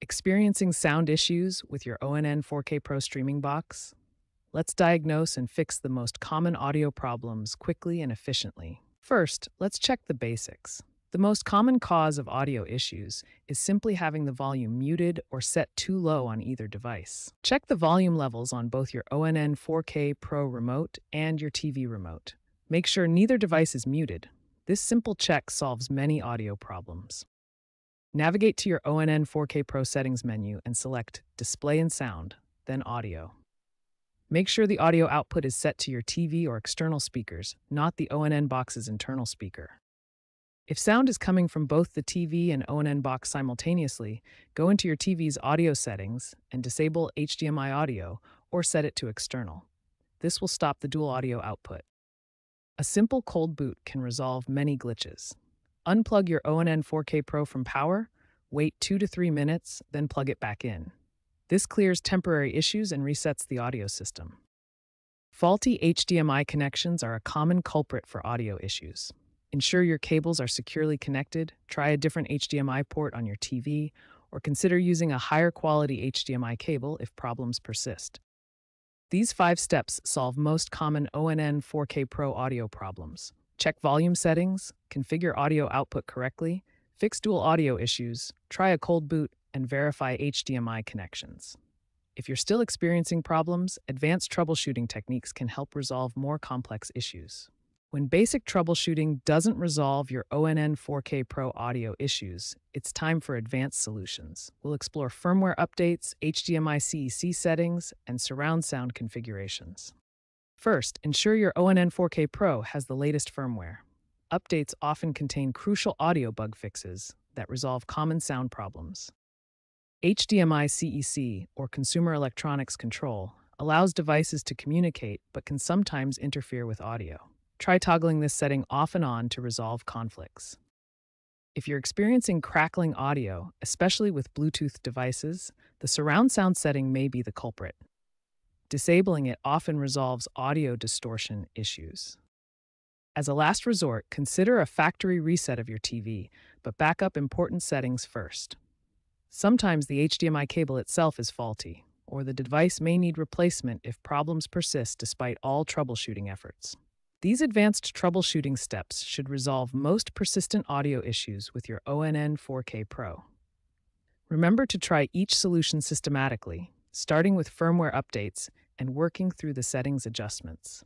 Experiencing sound issues with your ONN 4K Pro streaming box? Let's diagnose and fix the most common audio problems quickly and efficiently. First, let's check the basics. The most common cause of audio issues is simply having the volume muted or set too low on either device. Check the volume levels on both your ONN 4K Pro remote and your TV remote. Make sure neither device is muted. This simple check solves many audio problems. Navigate to your ONN 4K Pro settings menu and select Display and Sound, then Audio. Make sure the audio output is set to your TV or external speakers, not the ONN box's internal speaker. If sound is coming from both the TV and ONN box simultaneously, go into your TV's audio settings and disable HDMI audio or set it to external. This will stop the dual audio output. A simple cold boot can resolve many glitches. Unplug your ONN 4K Pro from power, wait 2 to 3 minutes, then plug it back in. This clears temporary issues and resets the audio system. Faulty HDMI connections are a common culprit for audio issues. Ensure your cables are securely connected, try a different HDMI port on your TV, or consider using a higher quality HDMI cable if problems persist. These five steps solve most common ONN 4K Pro audio problems. Check volume settings, configure audio output correctly, fix dual audio issues, try a cold boot, and verify HDMI connections. If you're still experiencing problems, advanced troubleshooting techniques can help resolve more complex issues. When basic troubleshooting doesn't resolve your ONN 4K Pro audio issues, it's time for advanced solutions. We'll explore firmware updates, HDMI CEC settings, and surround sound configurations. First, ensure your ONN 4K Pro has the latest firmware. Updates often contain crucial audio bug fixes that resolve common sound problems. HDMI CEC, or Consumer Electronics Control, allows devices to communicate but can sometimes interfere with audio. Try toggling this setting off and on to resolve conflicts. If you're experiencing crackling audio, especially with Bluetooth devices, the surround sound setting may be the culprit. Disabling it often resolves audio distortion issues. As a last resort, consider a factory reset of your TV, but back up important settings first. Sometimes the HDMI cable itself is faulty, or the device may need replacement if problems persist despite all troubleshooting efforts. These advanced troubleshooting steps should resolve most persistent audio issues with your ONN 4K Pro. Remember to try each solution systematically, starting with firmware updates and working through the settings adjustments.